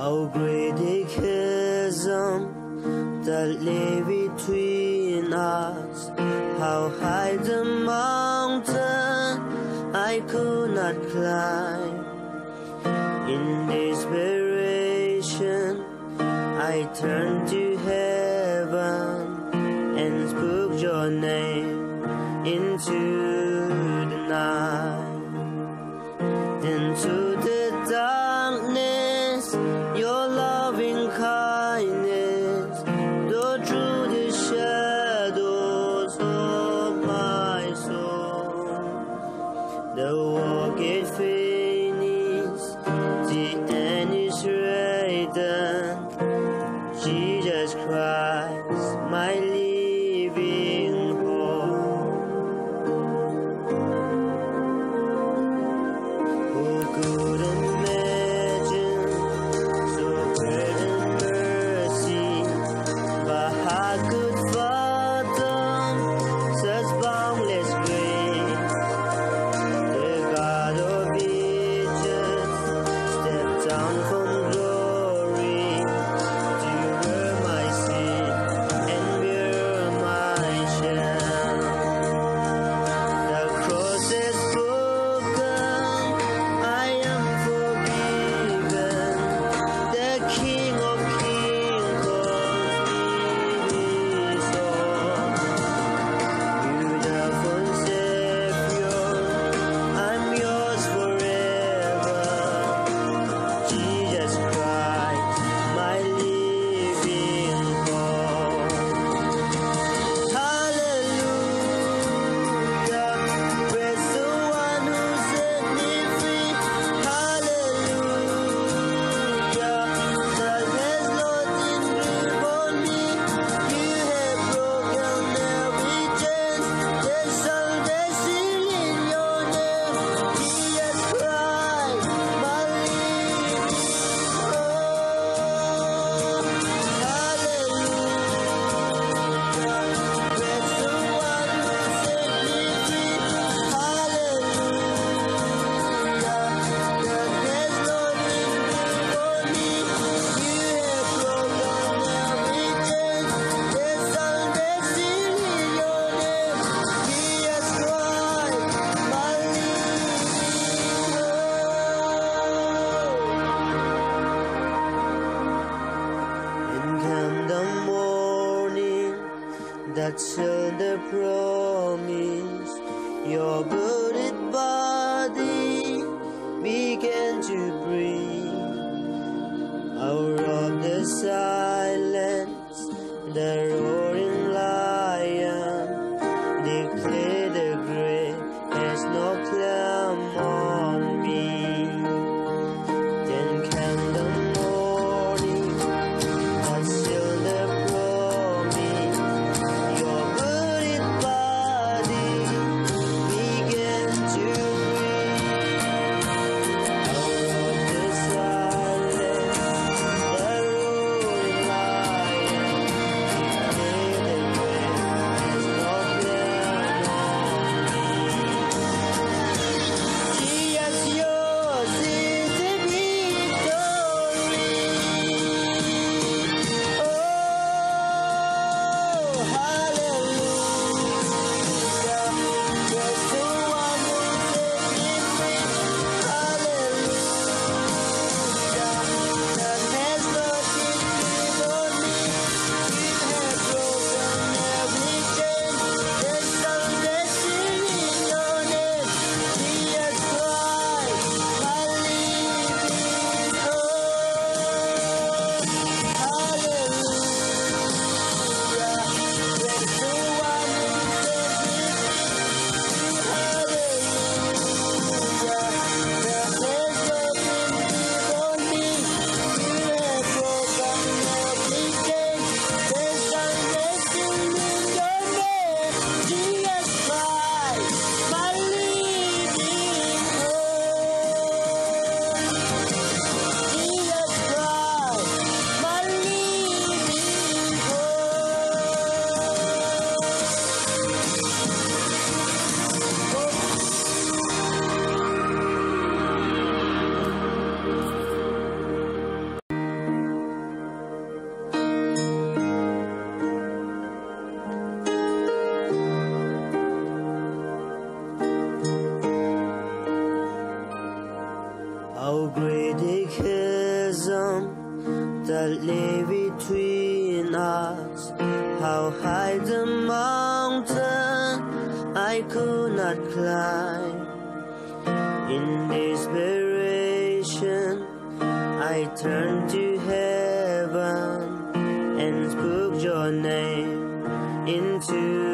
How great the chasm that lay between us. How high the mountain I could not climb. In desperation, I turned to heaven and spoke your name into Jesus Christ. Until the promise. Your bloated body began to breathe. Out of the silence the roaring lion chasm that lay between us. How high the mountain I could not climb. In desperation, I turned to heaven and spoke your name into